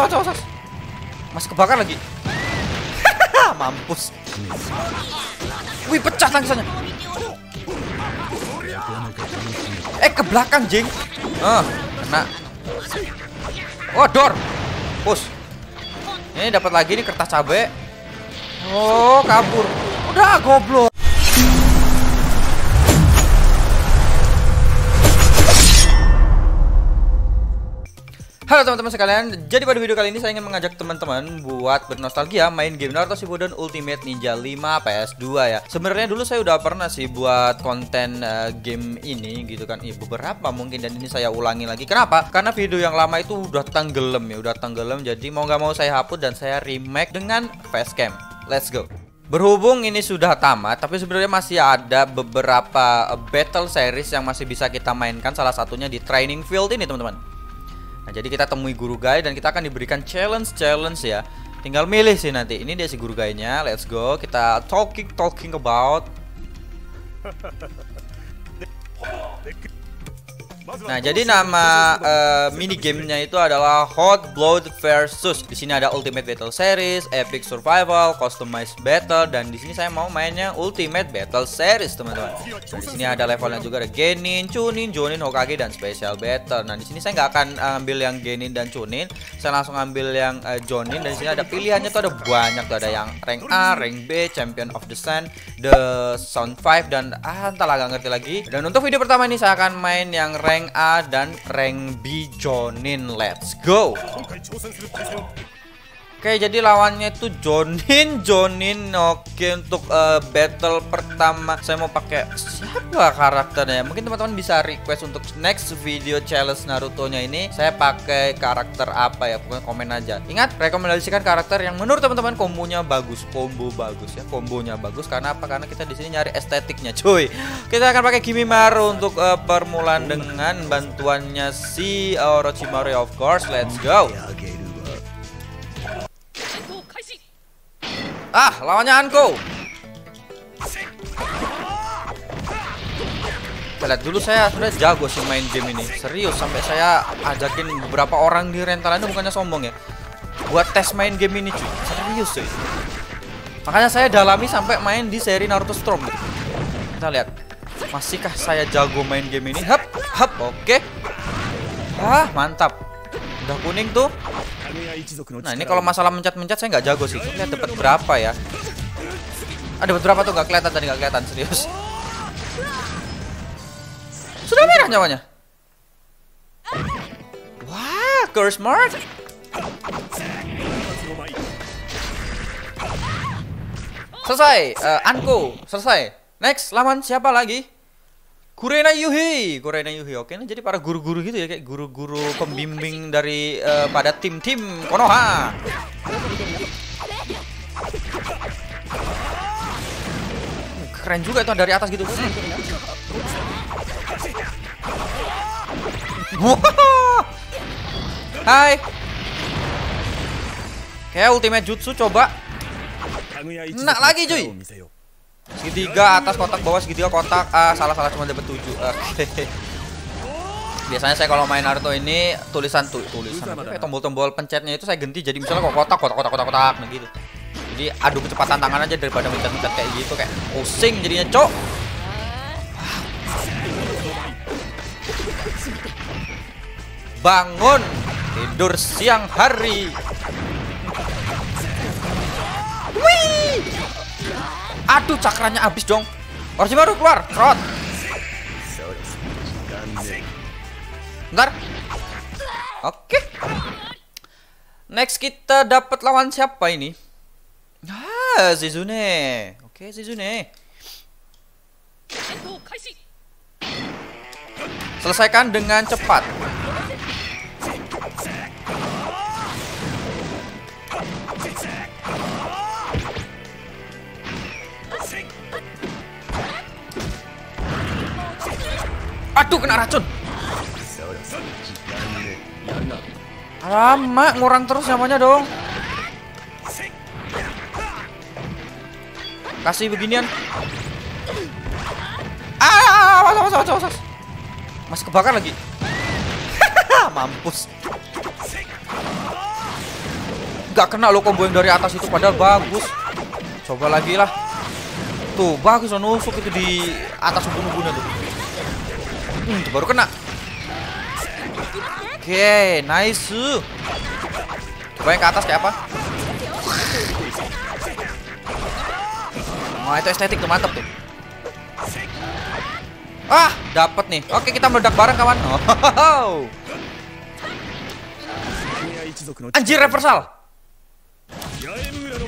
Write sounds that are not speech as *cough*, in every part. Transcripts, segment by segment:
awas, awas, awas. Masih kebakar lagi. *laughs* Mampus. Wih, pecah tangkisannya. Eh, ke belakang, Jing. Ah, kena. Oh, door. Push. Ini dapat lagi nih kertas cabe. Oh, kabur. Udah goblok. Halo teman-teman sekalian, jadi pada video kali ini saya ingin mengajak teman-teman buat bernostalgia main game Naruto Shippuden Ultimate Ninja 5 PS2 ya. Sebenarnya dulu saya udah pernah sih buat konten uh, game ini gitu kan, Ih, beberapa mungkin dan ini saya ulangi lagi. Kenapa? Karena video yang lama itu udah tenggelam ya, udah tenggelam. Jadi mau nggak mau saya hapus dan saya remake dengan facecam. Let's go. Berhubung ini sudah tamat, tapi sebenarnya masih ada beberapa battle series yang masih bisa kita mainkan. Salah satunya di training field ini, teman-teman. Nah, jadi kita temui guru guide dan kita akan diberikan challenge-challenge ya. Tinggal milih sih nanti. Ini dia si guru guide-nya. Let's go. Kita talking talking about *laughs* Nah, jadi nama uh, mini gamenya itu adalah Hot Blood versus. Di sini ada Ultimate Battle Series, Epic Survival, Customized Battle, dan di sini saya mau mainnya Ultimate Battle Series, teman-teman. Nah, di sini ada levelnya juga ada Genin, Chunin, Jonin, Hokage, dan Special Battle. Nah, di sini saya nggak akan ambil yang Genin dan Chunin, saya langsung ambil yang uh, Jonin. Dan di sini ada pilihannya tuh ada banyak tuh, ada yang rank A, rank B, Champion of the Sun, The Sound 5, dan ah entahlah nggak ngerti lagi. Dan untuk video pertama ini saya akan main yang rank rank A dan rank B Jonin. Let's go. Oke, jadi lawannya itu Jonin, *laughs* Jonin. Oke, untuk uh, battle pertama saya mau pakai siapa karakternya? Mungkin teman-teman bisa request untuk next video challenge Naruto-nya ini saya pakai karakter apa ya? Pokoknya komen aja. Ingat, rekomendasikan karakter yang menurut teman-teman kombonya bagus, combo bagus ya, kombonya bagus karena apa? Karena kita di sini nyari estetiknya, cuy. Kita akan pakai Kimimaru untuk uh, permulaan dengan bantuannya si Orochimaru of course. Let's go. Ah, lawannya Anko. Lihat dulu saya sudah jago sih main game ini. Serius sampai saya ajakin beberapa orang di rental itu bukannya sombong ya. Buat tes main game ini cuy. Serius cuy. Makanya saya dalami sampai main di seri Naruto Storm. Kita lihat. Masihkah saya jago main game ini? Hap, hap, oke. Okay. Ah, mantap. Udah kuning tuh. Nah ini kalau masalah mencet-mencet saya nggak jago sih. Lihat dapat berapa ya? Ada dapat berapa tuh nggak kelihatan tadi nggak kelihatan serius. Sudah merah nyawanya. Wah, curse mark. Selesai, uh, Anko, selesai. Next, lawan siapa lagi? Kurena Yuhi, Kurena Yuhi. Oke, nah, jadi para guru-guru gitu ya kayak guru-guru pembimbing dari uh, pada tim-tim Konoha. Keren juga itu dari atas gitu. Hai. Kayak ultimate jutsu coba. Nak lagi cuy. Segitiga atas kotak bawah segitiga kotak. Ah, salah salah cuma dapat 7. *laughs* Oke. Okay. Biasanya saya kalau main Naruto ini tulisan tuh tulisan kayak tombol-tombol pencetnya itu saya ganti jadi misalnya kok kotak kotak kotak kotak kotak nah gitu. Jadi adu kecepatan tangan aja daripada mencet-mencet kayak gitu kayak pusing jadinya, Cok. Bangun tidur siang hari. Aduh, cakranya habis dong. Orochimaru keluar, Rot. Bentar. Oke. Next kita dapat lawan siapa ini? Ah, Zizune. Oke, Zizune. Selesaikan dengan cepat. Aduh kena racun. Lama ngurang terus namanya dong. Kasih beginian. Ah, awas, awas, awas, awas. Masih kebakar lagi. *laughs* Mampus. gak kena lo combo yang dari atas itu padahal bagus. Coba lagi lah. Tuh, bagus nusuk itu di atas ubun-ubunnya tuh. Hmm, baru kena. Oke, okay, nice. Coba yang ke atas kayak apa? Wah, itu estetik tuh, mantep tuh. Ah, dapat nih. Oke, kita meledak bareng kawan. *laughs* Oh. Anjir reversal.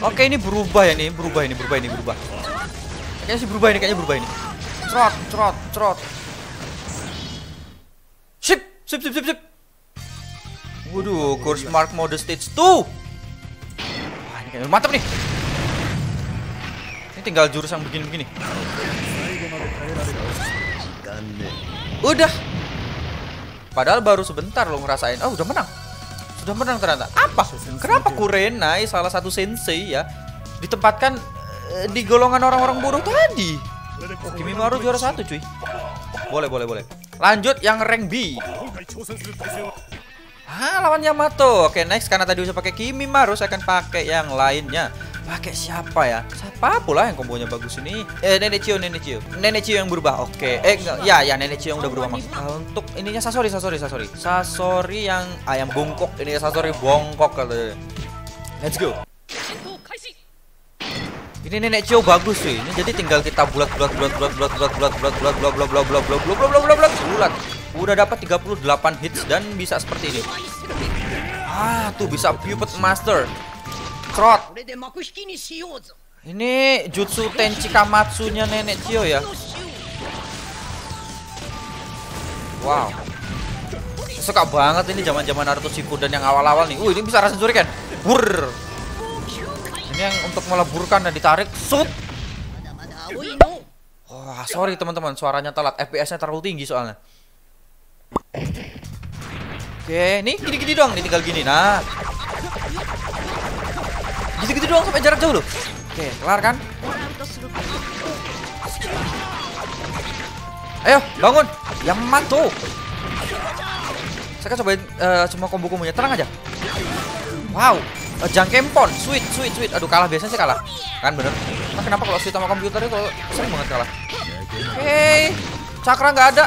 Oke, ini berubah ya nih, berubah ini, berubah ini, berubah. Kayaknya sih berubah ini, kayaknya berubah ini. Trot, trot, trot. Sip, sip, sip, sip. Waduh, course mark mode stage 2. Wah, ini mantap nih. Ini tinggal jurus yang begini-begini. Udah. Padahal baru sebentar lo ngerasain. Oh, udah menang. Sudah menang ternyata. Apa? Kenapa Kurenai salah satu sensei ya ditempatkan uh, di golongan orang-orang bodoh tadi? Oh, Kimimaru juara satu cuy. Boleh, boleh, boleh. Lanjut yang rank B. Ah, lawan Yamato. Oke, next karena tadi udah pakai Kimimaru, saya akan pakai yang lainnya. Pakai siapa ya? Siapa pula yang kombonya bagus ini? Eh, Chio. Nenek Chio yang berubah. Oke. Eh, enggak. Ya, ya Nenek Chio yang udah berubah maksud. Uh, untuk ininya Sasori, Sasori, Sasori. Sasori yang ayam bongkok. Ini Sasori bongkok katanya. Let's go. Ini Nenek Chio bagus sih. Ini jadi tinggal kita bulat bulat bulat bulat bulat bulat bulat bulat bulat bulat bulat bulat bulat bulat bulat bulat bulat bulat Udah dapat 38 hits dan bisa seperti ini. Ah, tuh bisa Pupet Master. Trot. Ini jutsu Tenchi Kamatsu-nya Nenek Chio ya. Wow. Suka banget ini zaman-zaman Naruto Shippuden yang awal-awal nih. Uh, ini bisa rasa kan? Wur. Ini yang untuk meleburkan dan ditarik. Shoot. Wah, oh, sorry teman-teman, suaranya telat. FPS-nya terlalu tinggi soalnya. Oke, nih gini-gini doang, nih tinggal gini. Nah, Gitu-gitu doang sampai jarak jauh loh. Oke, kelar kan? Ayo, bangun. Yang mantu. Saya kan cobain uh, semua combo-kombonya. Tenang aja. Wow. Uh, jangkempon, sweet, sweet, sweet. Aduh, kalah biasanya sih kalah. Kan bener. Nah, kenapa kalau sweet sama komputer itu sering banget kalah? Oke. Cakra nggak ada.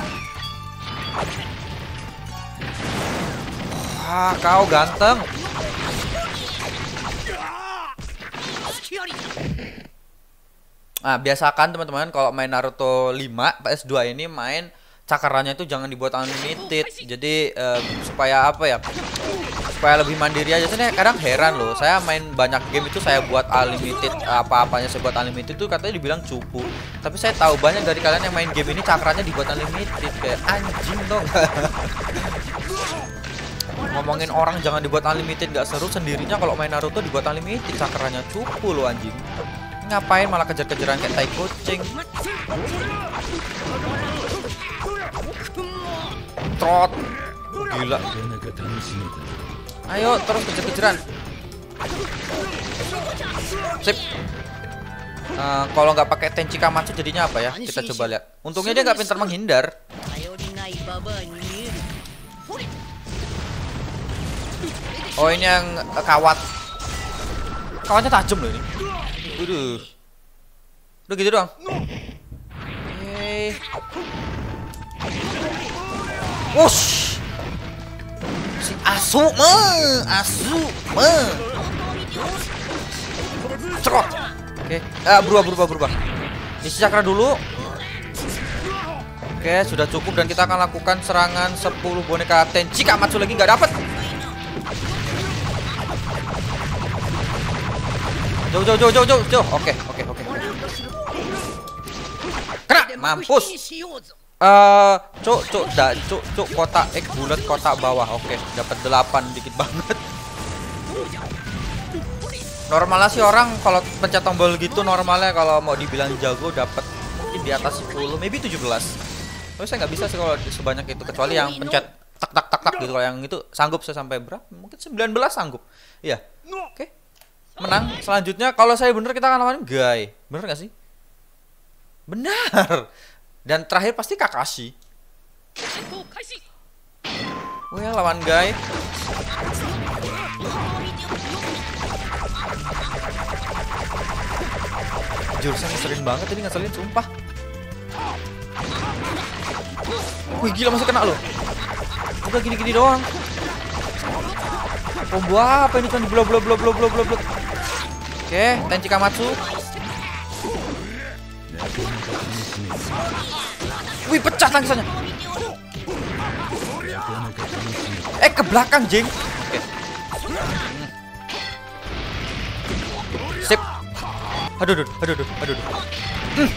Wah, kau ganteng. Nah, biasakan teman-teman kalau main Naruto 5 PS2 ini main cakarannya itu jangan dibuat unlimited. Jadi uh, supaya apa ya? Supaya lebih mandiri aja. Saya kadang heran loh. Saya main banyak game itu saya buat unlimited apa-apanya saya buat unlimited itu katanya dibilang cupu. Tapi saya tahu banyak dari kalian yang main game ini cakarannya dibuat unlimited kayak anjing dong. *laughs* Ngomongin orang jangan dibuat unlimited gak seru sendirinya kalau main Naruto dibuat unlimited cakarannya cupu lo anjing. Ngapain malah kejar-kejaran kayak tai kucing? Trot. Gila. Ayo terus kejar-kejaran. Sip. Uh, kalau nggak pakai Tenchi Kamatsu jadinya apa ya? Kita coba lihat. Untungnya dia nggak pintar menghindar. Oh ini yang kawat. Kawatnya tajam loh ini. Waduh. Udah gitu doang. Wush. Si asu me, asu me. Cerot. Oke, ah, berubah berubah berubah. Isi cakra dulu. Oke, sudah cukup dan kita akan lakukan serangan 10 boneka Tenchi Kamatsu lagi nggak dapat. Jauh, jauh, jauh, jauh, jauh, jauh. Oke, oke, oke. Kena, mampus. Eh, uh, cuk, cuk, dah, cuk, cuk, kotak X bulat kotak bawah. Oke, dapat 8 dikit *laughs* banget. Normalnya sih orang kalau pencet tombol gitu normalnya kalau mau dibilang jago dapat di atas 10, maybe 17. Tapi saya nggak bisa sih kalau sebanyak itu kecuali yang pencet tak tak tak tak gitu kalau yang itu sanggup saya sampai berapa? Mungkin 19 sanggup. Iya. Oke. Okay menang. Selanjutnya kalau saya bener kita akan lawan Guy. Bener gak sih? Benar. Dan terakhir pasti Kakashi. Oh ya lawan Guy. Jurusan sering banget ini ngasalin sumpah. Wih gila masih kena loh. Udah gini-gini doang. Combo apa ini kan? Bla bla bla bla bla bla bla. Oke, Tenchi Kamatsu. Wih, pecah tangisannya. Eh, ke belakang, Jing. Oke. Sip. Aduh, aduh, aduh, aduh, aduh. Hmm.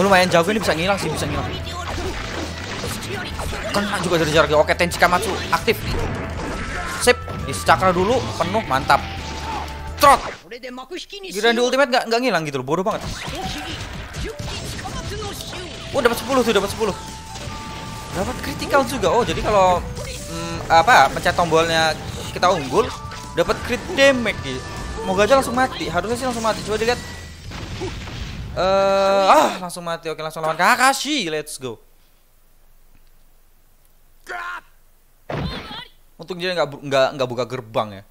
Oh, lumayan jauh ini bisa ngilang sih, bisa ngilang. Kena juga dari jarak jauh. Oke, Tenchi Kamatsu aktif. Isi cakra dulu, penuh, mantap. Trot. Giliran di ultimate nggak nggak ngilang gitu loh, bodoh banget. Oh, dapat 10 tuh, dapat 10. Dapat critical juga. Oh, jadi kalau hmm, apa, pencet tombolnya kita unggul, dapat crit damage gitu. Moga aja langsung mati. Harusnya sih langsung mati. Coba dilihat. Eh, uh, ah, langsung mati. Oke, langsung lawan Kakashi. Let's go. Untung dia nggak nggak nggak buka gerbang ya.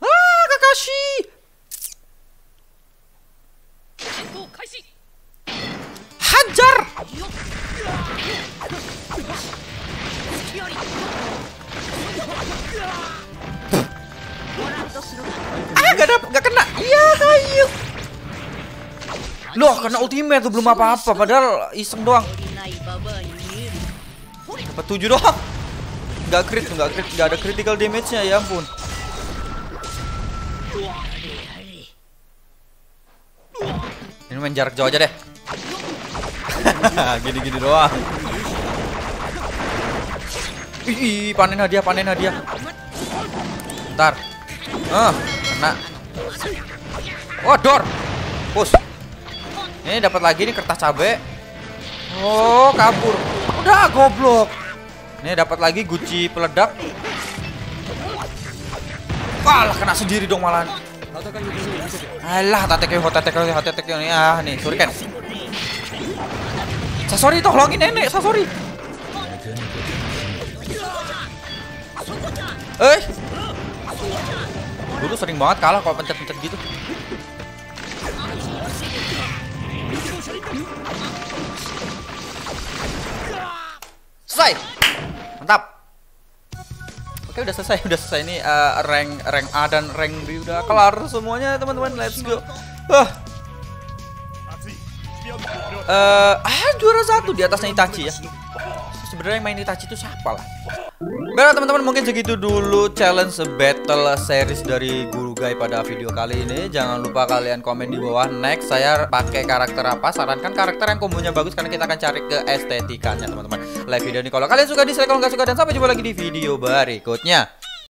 Ah, Kakashi. Hajar. Ah, gak ada, gak kena. Iya, kayu. Loh, kena ultimate tuh belum apa-apa, padahal iseng doang. Dapat 7 doang. Gak crit, gak crit, gak ada critical damage-nya, ya ampun. Ini main jarak jauh aja deh. *laughs* Gini-gini doang. Ih, panen hadiah, panen hadiah. Ntar. Ah, kena. Oh, door. Push. Ini dapat lagi nih kertas cabe. Oh, kabur. Udah goblok. Ini dapat lagi guci peledak. Walah, kena sendiri dong malah. Alah, tatek ho tatek ho tatek ini ah nih, shuriken. Sasori tolongin nenek, Sasori. Eh. Dulu sering banget kalah kalau pencet-pencet gitu. Selesai. Oke udah selesai, udah selesai ini uh, rank rank A dan rank B udah kelar semuanya teman-teman. Let's go. Uh. Uh, ah juara satu di atasnya Itachi ya. Sebenarnya yang main Itachi itu siapa lah? Baiklah teman-teman mungkin segitu dulu challenge battle series dari Guru Gai pada video kali ini. Jangan lupa kalian komen di bawah next saya pakai karakter apa Sarankan karakter yang kombonya bagus karena kita akan cari ke estetikanya teman-teman. Like video ini kalau kalian suka dislike kalau nggak suka dan sampai jumpa lagi di video berikutnya